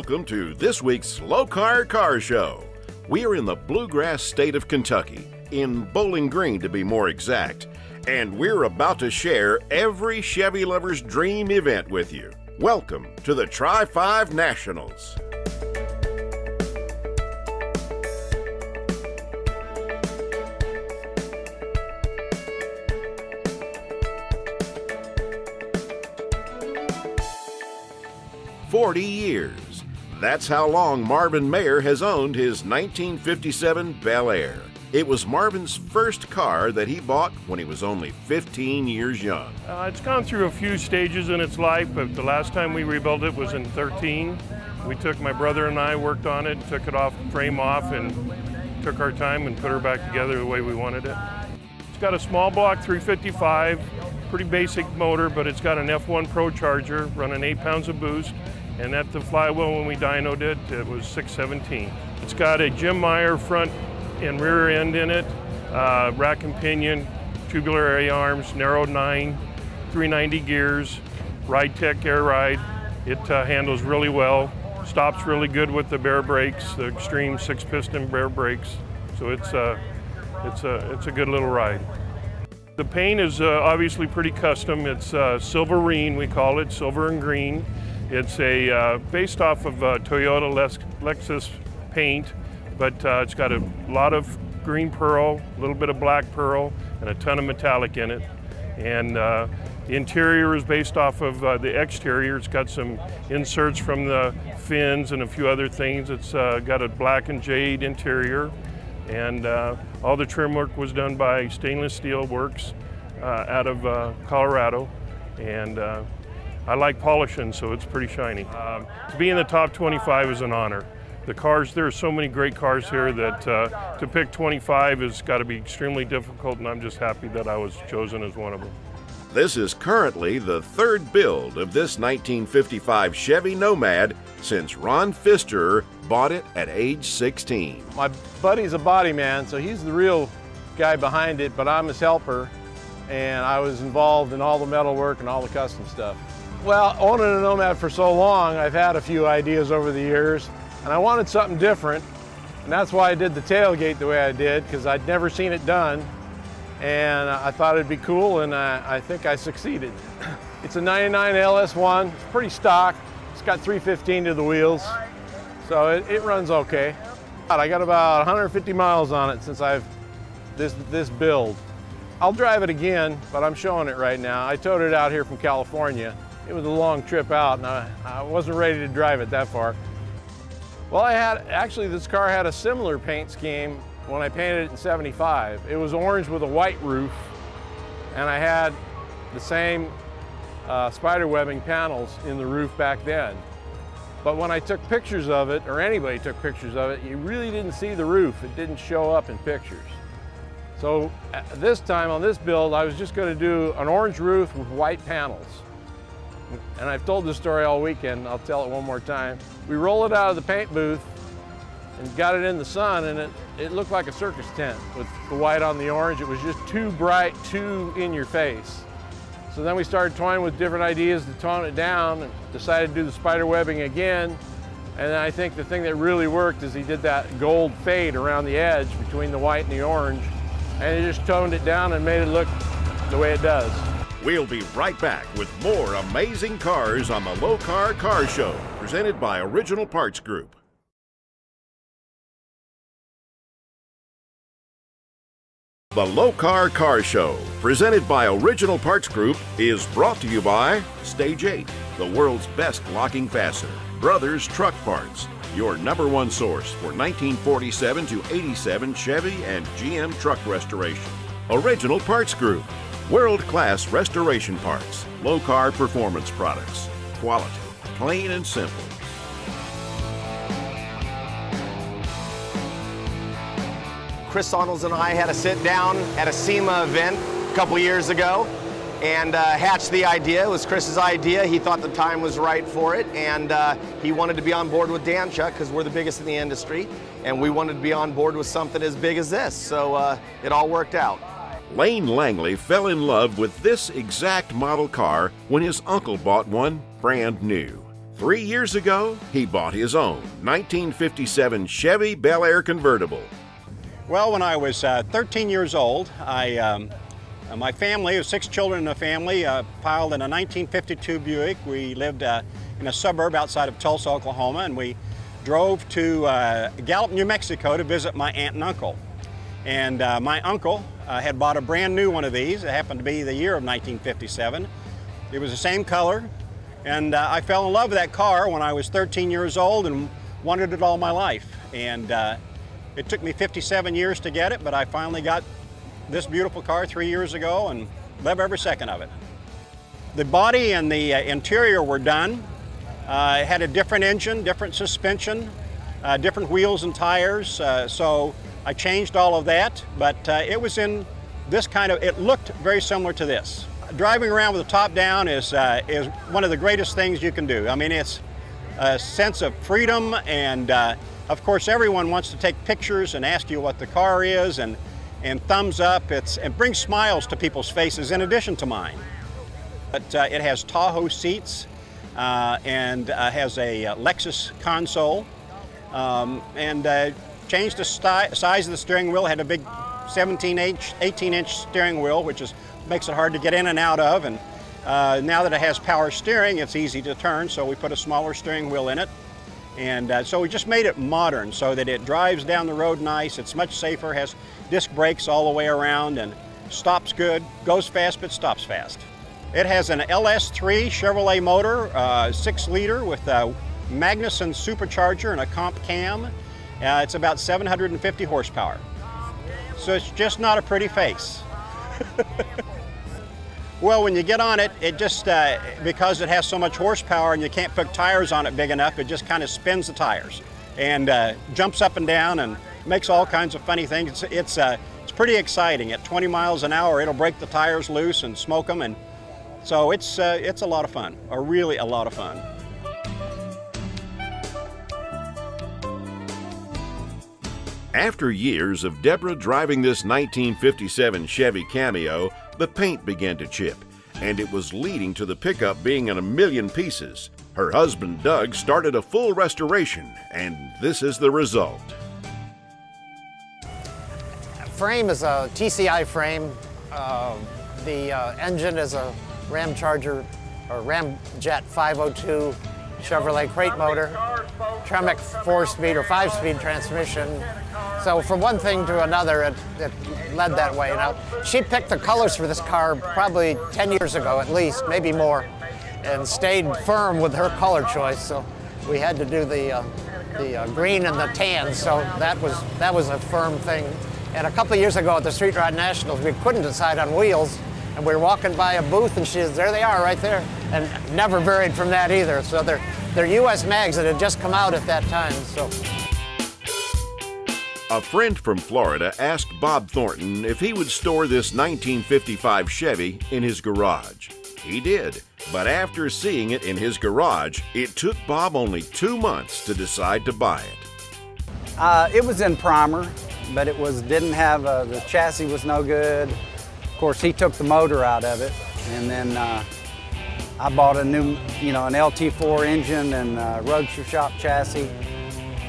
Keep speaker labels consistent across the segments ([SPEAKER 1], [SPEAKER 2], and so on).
[SPEAKER 1] Welcome to this week's Lokar Car Show. We are in the bluegrass state of Kentucky, in Bowling Green to be more exact, and we're about to share every Chevy lover's dream event with you. Welcome to the Tri 5 Nationals. Forty years. That's how long Marvin Mayer has owned his 1957 Bel Air. It was Marvin's first car that he bought when he was only 15 years young.
[SPEAKER 2] Uh, it's gone through a few stages in its life, but the last time we rebuilt it was in 13. We took, my brother and I worked on it, took it off, frame off, and took our time and put her back together the way we wanted it. It's got a small block 355, pretty basic motor, but it's got an F1 ProCharger running 8 pounds of boost, and at the flywheel when we dynoed it, it was 617. It's got a Jim Meyer front and rear end in it, uh, rack and pinion, tubular A arms, narrow 9, 390 gears, Ridetech Air Ride. It uh, handles really well, stops really good with the Baer brakes, the extreme six piston Baer brakes. So it's, uh, it's, a, it's a good little ride. The paint is uh, obviously pretty custom. It's uh, silverine, we call it, silver and green. It's a uh, based off of uh, Toyota Lexus paint, but uh, it's got a lot of green pearl, a little bit of black pearl, and a ton of metallic in it. And uh, the interior is based off of uh, the exterior. It's got some inserts from the fins and a few other things. It's uh, got a black and jade interior, and all the trim work was done by Stainless Steel Works out of Colorado. And I like polishing, so it's pretty shiny. Um, to be in the top 25 is an honor. The cars, there are so many great cars here that uh, to pick 25 has got to be extremely difficult, and I'm just happy that I was chosen as one of them.
[SPEAKER 1] This is currently the third build of this 1955 Chevy Nomad since Ron Pfister bought it at age 16.
[SPEAKER 3] My buddy's a body man, so he's the real guy behind it, but I'm his helper, and I was involved in all the metal work and all the custom stuff. Well, owning a Nomad for so long, I've had a few ideas over the years, and I wanted something different, and that's why I did the tailgate the way I did, because I'd never seen it done, and I thought it'd be cool, and I, I think I succeeded. It's a 99 LS1, it's pretty stock, it's got 315 to the wheels, so it, it runs okay. I got about 150 miles on it since I've this, this build. I'll drive it again, but I'm showing it right now. I towed it out here from California, it was a long trip out and I, I wasn't ready to drive it that far. Well, I had, actually this car had a similar paint scheme when I painted it in 75. It was orange with a white roof and I had the same uh, spider webbing panels in the roof back then. But when I took pictures of it, or anybody took pictures of it, you really didn't see the roof. It didn't show up in pictures. So this time on this build, I was just gonna do an orange roof with white panels. And I've told this story all weekend, I'll tell it one more time. We rolled it out of the paint booth and got it in the sun and it, it looked like a circus tent with the white on the orange. It was just too bright, too in your face. So then we started toying with different ideas to tone it down and decided to do the spider webbing again. And I think the thing that really worked is he did that gold fade around the edge between the white and the orange. And he just toned it down and made it look the way it does.
[SPEAKER 1] We'll be right back with more amazing cars on the Lokar Car Show, presented by Original Parts Group. The Lokar Car Show, presented by Original Parts Group, is brought to you by Stage 8, the world's best locking fastener, Brothers Truck Parts, your number one source for 1947 to 87 Chevy and GM truck restoration. Original Parts Group, World-class restoration parts, Lokar performance products. Quality, plain and simple.
[SPEAKER 4] Chris Saunders and I had a sit down at a SEMA event a couple years ago and uh, hatched the idea. It was Chris's idea. He thought the time was right for it, and uh, he wanted to be on board with Danchuk because we're the biggest in the industry, and we wanted to be on board with something as big as this. So uh, it all worked out.
[SPEAKER 1] Lane Langley fell in love with this exact model car when his uncle bought one brand new. Three years ago, he bought his own 1957 Chevy Bel Air convertible.
[SPEAKER 5] Well, when I was uh, 13 years old, I, um, uh, my family, of six children in the family, uh, piled in a 1952 Buick. We lived uh, in a suburb outside of Tulsa, Oklahoma, and we drove to uh, Gallup, New Mexico to visit my aunt and uncle. And uh, my uncle had bought a brand new one of these. It happened to be the year of 1957. It was the same color, and uh, I fell in love with that car when I was 13 years old and wanted it all my life. And uh, it took me 57 years to get it, but I finally got this beautiful car three years ago and love every second of it. The body and the uh, interior were done. Uh, it had a different engine, different suspension, uh, different wheels and tires. Uh, so I changed all of that, but it was in this kind of, it looked very similar to this driving around with the top down is, uh, is one of the greatest things you can do. I mean, it's a sense of freedom and uh, of course everyone wants to take pictures and ask you what the car is and, and thumbs up. It's, it brings smiles to people's faces in addition to mine. But uh, it has Tahoe seats uh, and uh, has a uh, Lexus console um, and changed the size of the steering wheel, had a big 17 inch, 18 inch steering wheel, which is makes it hard to get in and out of. And uh, now that it has power steering, it's easy to turn, so we put a smaller steering wheel in it. And uh, so we just made it modern so that it drives down the road nice, it's much safer, has disc brakes all the way around, and stops good, goes fast, but stops fast. It has an LS3 Chevrolet motor, uh, 6 liter with a Magnuson supercharger and a comp cam. Uh, it's about 750 horsepower. So it's just not a pretty face. well, when you get on it, it just, uh, because it has so much horsepower and you can't put tires on it big enough, it just kind of spins the tires and uh, jumps up and down and makes all kinds of funny things. It's, it's, uh, it's pretty exciting. At 20 miles an hour, it'll break the tires loose and smoke them. And so it's, uh, it's a lot of fun, or really a lot of fun.
[SPEAKER 1] After years of Deborah driving this 1957 Chevy Cameo, the paint began to chip, and it was leading to the pickup being in a million pieces. Her husband Doug started a full restoration, and this is the result.
[SPEAKER 6] Frame is a TCI frame. Uh, the uh, engine is a Ram Charger or Ramjet 502 Chevrolet crate motor, Tremec four-speed or five-speed transmission. So from one thing to another, it, it led that way. Now, she picked the colors for this car probably 10 years ago at least, maybe more, and stayed firm with her color choice. So we had to do the, uh, the uh, green and the tan, so that was, that was a firm thing. And a couple years ago at the Street Rod Nationals, we couldn't decide on wheels, and we were walking by a booth, and she says, there they are right there. And never varied from that either. So they're, they're U.S. mags that had just come out at that time. So.
[SPEAKER 1] A friend from Florida asked Bob Thornton if he would store this 1955 Chevy in his garage. He did, but after seeing it in his garage, it took Bob only two months to decide to buy it.
[SPEAKER 7] Uh, it was in primer, but it was didn't have a, the chassis was no good. Of course, he took the motor out of it, and then uh, I bought a new, you know, an LT4 engine and a Roadster Shop chassis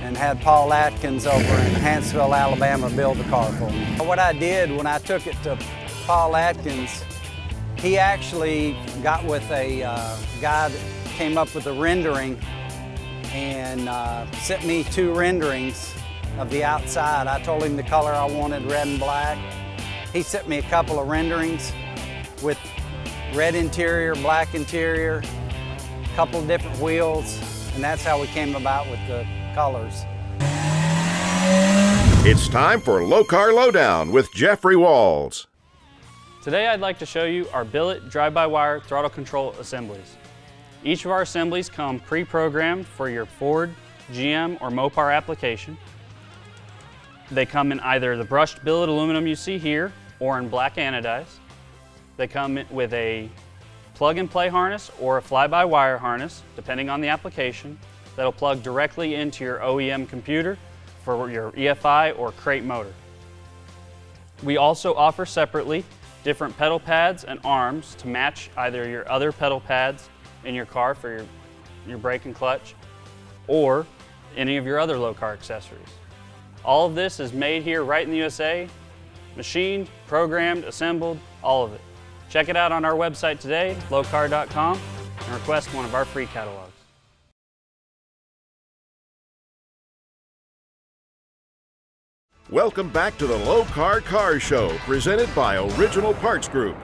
[SPEAKER 7] and had Paul Atkins over in Huntsville, Alabama build the car for me. What I did when I took it to Paul Atkins, he actually got with a uh, guy that came up with a rendering and uh, sent me two renderings of the outside. I told him the color I wanted, red and black. He sent me a couple of renderings with red interior, black interior, a couple of different wheels, and that's how we came about with the colors.
[SPEAKER 1] It's time for Lokar Lowdown with Jeffrey Walls.
[SPEAKER 8] Today I'd like to show you our billet drive-by-wire throttle control assemblies. Each of our assemblies come pre-programmed for your Ford, GM, or Mopar application. They come in either the brushed billet aluminum you see here or in black anodized. They come with a plug and play harness or a fly-by-wire harness, depending on the application, that'll plug directly into your OEM computer for your EFI or crate motor. We also offer separately different pedal pads and arms to match either your other pedal pads in your car for your, your brake and clutch, or any of your other Lokar accessories. All of this is made here right in the USA, machined, programmed, assembled, all of it. Check it out on our website today, lokar.com, and request one of our free catalogs.
[SPEAKER 1] Welcome back to the Lokar Car Show, presented by Original Parts Group.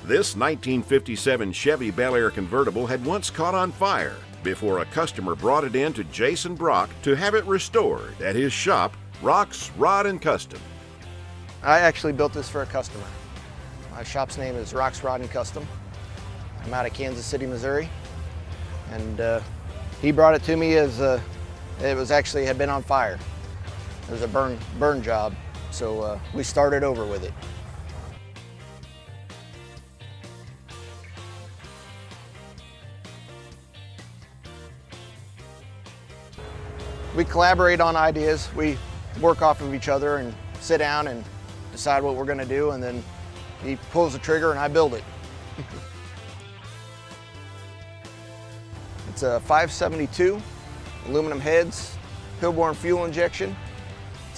[SPEAKER 1] This 1957 Chevy Bel Air convertible had once caught on fire before a customer brought it in to Jason Brock to have it restored at his shop, Rock's Rod and Custom.
[SPEAKER 4] I actually built this for a customer. My shop's name is Rock's Rod and Custom. I'm out of Kansas City, Missouri, and uh, he brought it to me as a, it was actually had been on fire. It was a burn burn job, so uh, we started over with it. We collaborate on ideas. We work off of each other and sit down and decide what we're going to do, and then he pulls the trigger and I build it. it's a 572 aluminum heads, Hilborn fuel injection.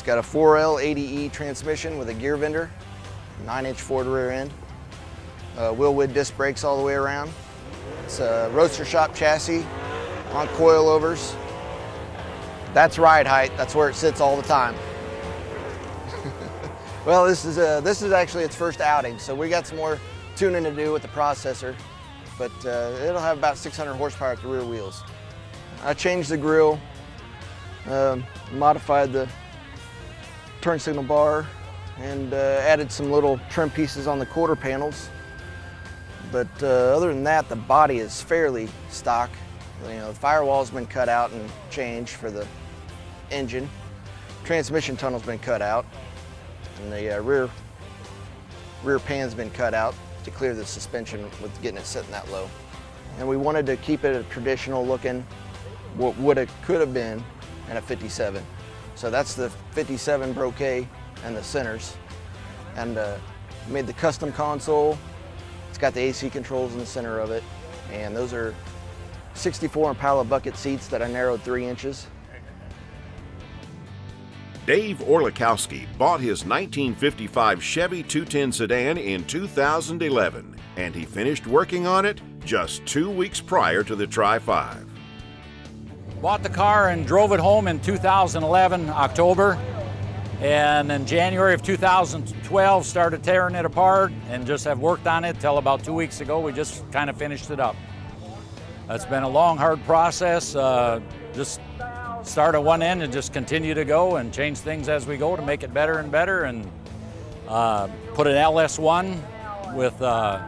[SPEAKER 4] Got a 4L 80E transmission with a gear vendor, 9-inch Ford rear end, uh, Wilwood disc brakes all the way around. It's a roadster shop chassis on coilovers. That's ride height. That's where it sits all the time. well, this is a, this is actually its first outing, so we got some more tuning to do with the processor, but uh, it'll have about 600 horsepower at the rear wheels. I changed the grille, um, modified the turn signal bar, and uh, added some little trim pieces on the quarter panels. But uh, other than that, the body is fairly stock. You know, the firewall's been cut out and changed for the engine. Transmission tunnel's been cut out, and the uh, rear rear pan's been cut out to clear the suspension with getting it sitting that low. And we wanted to keep it a traditional looking, what would have could have been in a 57. So that's the 57 broquet and the centers. And uh, made the custom console. It's got the AC controls in the center of it. And those are 64 Impala bucket seats that I narrowed three inches.
[SPEAKER 1] Dave Orlikowski bought his 1955 Chevy 210 sedan in 2011, and he finished working on it just two weeks prior to the Tri 5.
[SPEAKER 9] Bought the car and drove it home in 2011, October. And in January of 2012, started tearing it apart and just have worked on it till about two weeks ago. We just kind of finished it up. It's been a long, hard process. Uh, just start at one end and just continue to go and change things as we go to make it better and better. And uh, put an LS1 with uh,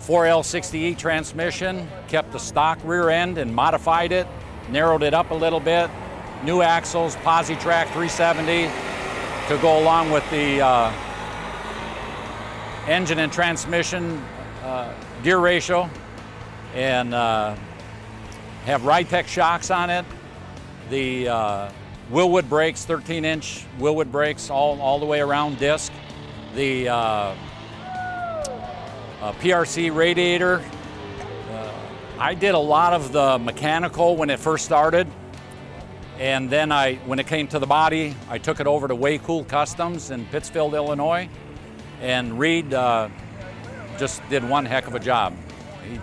[SPEAKER 9] 4L60E transmission, kept the stock rear end and modified it, narrowed it up a little bit. New axles, Positrack 370 to go along with the uh, engine and transmission uh, gear ratio and uh, have Ridetech shocks on it. The uh, Wilwood brakes, 13 inch Wilwood brakes all, all the way around disc. The uh, uh, PRC radiator. I did a lot of the mechanical when it first started. And then I, when it came to the body, I took it over to Way Cool Customs in Pittsfield, Illinois. And Reed uh, just did one heck of a job. He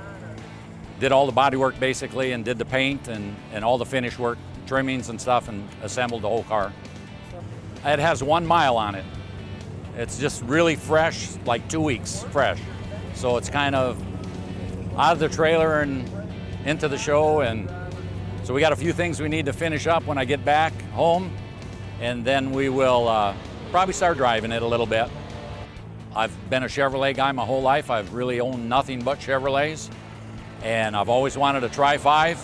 [SPEAKER 9] did all the body work basically and did the paint and, and all the finish work, trimmings and stuff and assembled the whole car. It has one mile on it. It's just really fresh, like two weeks fresh. So it's kind of out of the trailer and into the show and so we got a few things we need to finish up when I get back home, and then we will uh, probably start driving it a little bit. I've been a Chevrolet guy my whole life. I've really owned nothing but Chevrolets, and I've always wanted a Tri-5,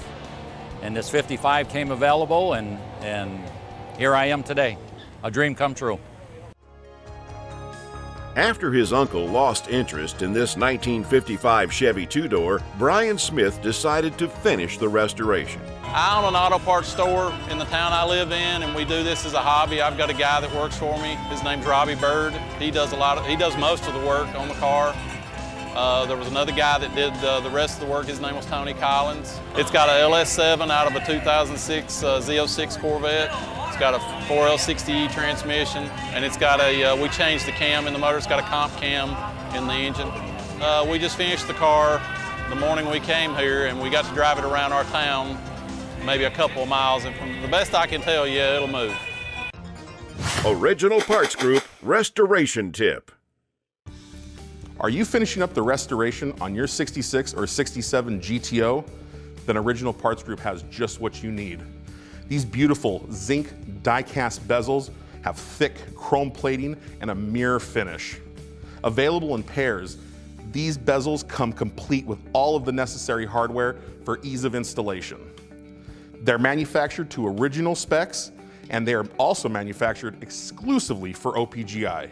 [SPEAKER 9] and this 55 came available, and, and here I am today. A dream come true.
[SPEAKER 1] After his uncle lost interest in this 1955 Chevy two door, Brian Smith decided to finish the restoration.
[SPEAKER 10] I own an auto parts store in the town I live in, and we do this as a hobby. I've got a guy that works for me. His name's Robbie Bird. He does a lot of, he does most of the work on the car. Uh, there was another guy that did uh, the rest of the work. His name was Tony Collins. It's got a LS7 out of a 2006 uh, Z06 Corvette. It's got a 4L60E transmission, and it's got a, uh, we changed the cam in the motor. It's got a comp cam in the engine. Uh, we just finished the car the morning we came here, and we got to drive it around our town, maybe a couple of miles, and from the best I can tell, yeah, it'll move.
[SPEAKER 1] Original Parts Group Restoration Tip.
[SPEAKER 11] Are you finishing up the restoration on your 66 or 67 GTO? Then Original Parts Group has just what you need. These beautiful zinc die-cast bezels have thick chrome plating and a mirror finish. Available in pairs, these bezels come complete with all of the necessary hardware for ease of installation. They're manufactured to original specs and they are also manufactured exclusively for OPGI.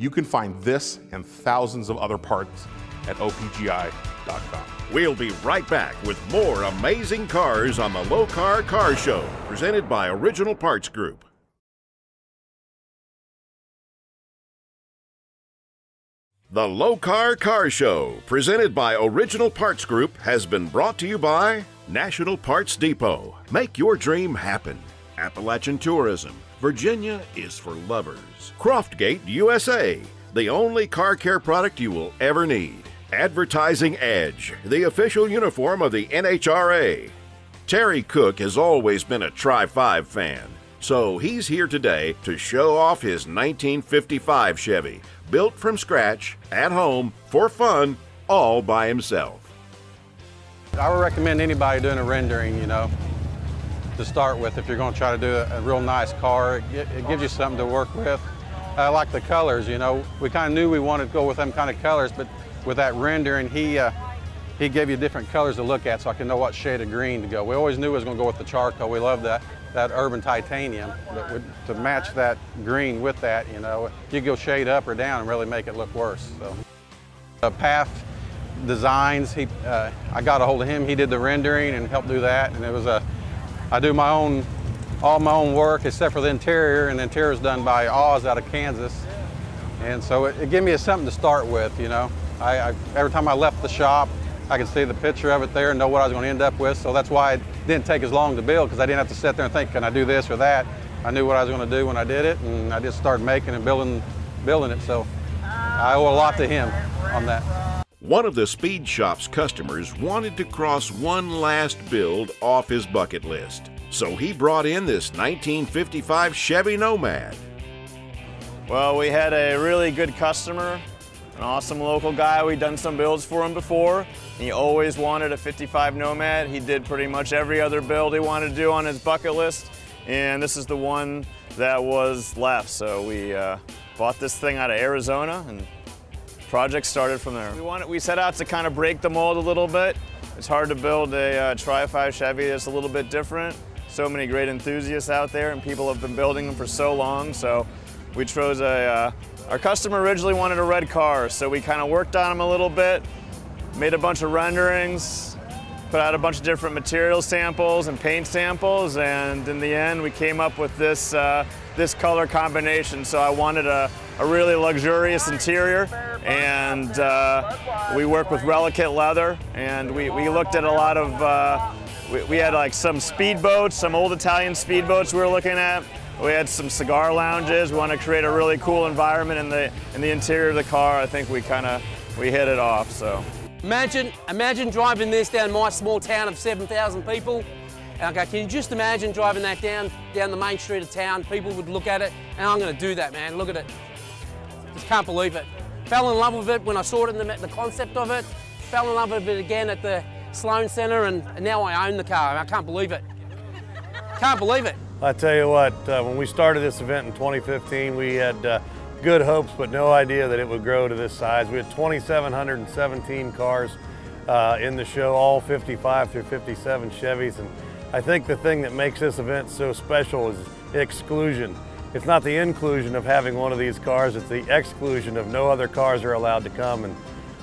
[SPEAKER 11] You can find this and thousands of other parts at opgi.com.
[SPEAKER 1] We'll be right back with more amazing cars on the Lokar Car Car Show, presented by Original Parts Group. The Lokar Car Show, presented by Original Parts Group, has been brought to you by National Parts Depot. Make your dream happen. Appalachian Tourism. Virginia is for lovers. Croftgate USA, the only car care product you will ever need. Advertising Edge, the official uniform of the NHRA. Terry Cook has always been a Tri 5 fan, so he's here today to show off his 1955 Chevy, built from scratch, at home, for fun, all by himself.
[SPEAKER 12] I would recommend anybody doing a rendering, you know, to start with if you're going to try to do a, a real nice car. It, it, gives you something to work with. I like the colors, you know. We kind of knew we wanted to go with them kind of colors, but with that rendering, he uh, he gave you different colors to look at so I can know what shade of green to go. We always knew we was going to go with the charcoal. We love that that urban titanium, but to match that green with that, you know, you go shade up or down and really make it look worse. So, the path designs, he, uh, I got a hold of him. He did the rendering and helped do that, and it was a. I do my own, all my own work except for the interior, and the interior is done by Oz out of Kansas, and so it, it gave me something to start with, you know. I, I, every time I left the shop, I could see the picture of it there and know what I was going to end up with. So that's why it didn't take as long to build because I didn't have to sit there and think, can I do this or that? I knew what I was going to do when I did it, and I just started making and building, building it. So I owe a lot to him on that.
[SPEAKER 1] One of the speed shop's customers wanted to cross one last build off his bucket list. So he brought in this 1955 Chevy Nomad.
[SPEAKER 13] Well, we had a really good customer an awesome local guy. We'd done some builds for him before. He always wanted a 55 Nomad. He did pretty much every other build he wanted to do on his bucket list. And this is the one that was left. So we uh, bought this thing out of Arizona and project started from there. We, wanted, we set out to kind of break the mold a little bit. It's hard to build a uh, Tri-5 Chevy that's a little bit different. So many great enthusiasts out there and people have been building them for so long. So we chose a, uh, our customer originally wanted a red car, so we kind of worked on them a little bit, made a bunch of renderings, put out a bunch of different material samples and paint samples, and in the end we came up with this, uh, this color combination. So I wanted a, a really luxurious interior, and uh, we work with Relicate leather, and we, we looked at a lot of, uh, we, we had like some speedboats, some old Italian speedboats we were looking at, we had some cigar lounges. We want to create a really cool environment in the in the interior of the car. I think we kind of we hit it off. So
[SPEAKER 14] imagine imagine driving this down my small town of 7,000 people. Okay, can you just imagine driving that down down the main street of town? People would look at it, and I'm going to do that, man. Look at it. Just can't believe it. Fell in love with it when I saw it in the, the concept of it. Fell in love with it again at the Sloan Center, and, and now I own the car. I can't believe it. Can't believe it.
[SPEAKER 12] I tell you what, uh, when we started this event in 2015, we had uh, good hopes, but no idea that it would grow to this size. We had 2,717 cars uh, in the show, all 55 through 57 Chevys. And I think the thing that makes this event so special is exclusion. It's not the inclusion of having one of these cars, it's the exclusion of no other cars are allowed to come. And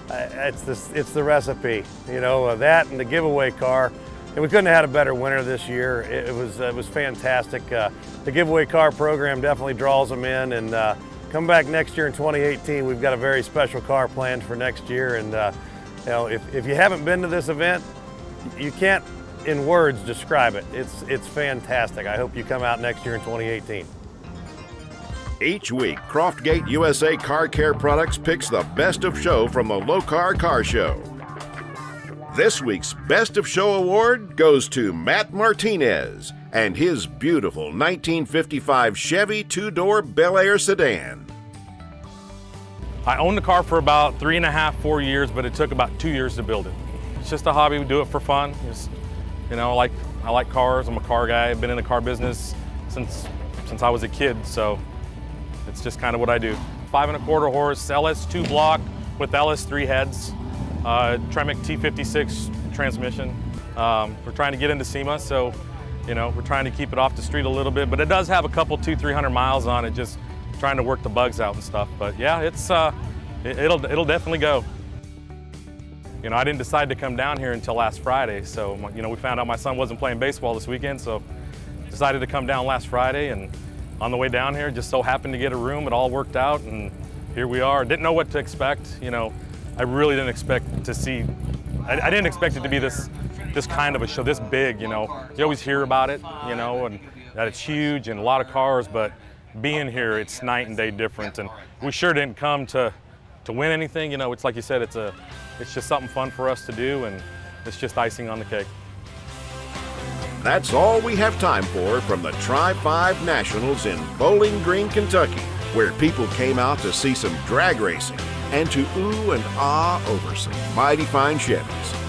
[SPEAKER 12] uh, it's, this, it's the recipe, you know, uh, that and the giveaway car. And we couldn't have had a better winner this year. It, it was, it was fantastic. Uh, the giveaway car program definitely draws them in and uh,
[SPEAKER 15] come back next year in 2018. We've got a very special car planned for next year. And uh, you know, if, if you haven't been to this event, you can't in words describe it. It's, it's fantastic. I hope you come out next year in 2018.
[SPEAKER 1] Each week, Croftgate USA Car Care Products picks the best of show from the Lokar Car car Show. This week's Best of Show award goes to Matt Martinez and his beautiful 1955 Chevy two-door Bel Air sedan.
[SPEAKER 16] I owned the car for about three and a half, four years, but it took about two years to build it. It's just a hobby. We do it for fun. It's, you know, like I like cars. I'm a car guy. I've been in the car business since since I was a kid, so it's just kind of what I do. Five and a quarter horse LS2 block with LS3 heads, uh, Tremec T56 transmission. Um, we're trying to get into SEMA, so you know we're trying to keep it off the street a little bit, but it does have a couple two, three hundred miles on it, just trying to work the bugs out and stuff. But yeah, it's uh, it, it'll it'll definitely go. You know, I didn't decide to come down here until last Friday, so you know we found out my son wasn't playing baseball this weekend, so decided to come down last Friday and on the way down here, just so happened to get a room. It all worked out, and here we are. Didn't know what to expect. You know, I really didn't expect to see. I, I, didn't expect it to be this, this kind of a show, this big. You know, you always hear about it, you know, and that it's huge and a lot of cars, but being here, it's night and day different. And we sure didn't come to, to win anything. You know, it's like you said, it's a, it's just something fun for us to do, and it's just icing on the cake.
[SPEAKER 1] That's all we have time for from the Tri 5 Nationals in Bowling Green, Kentucky, where people came out to see some drag racing and to ooh and ah over some mighty fine Chevys.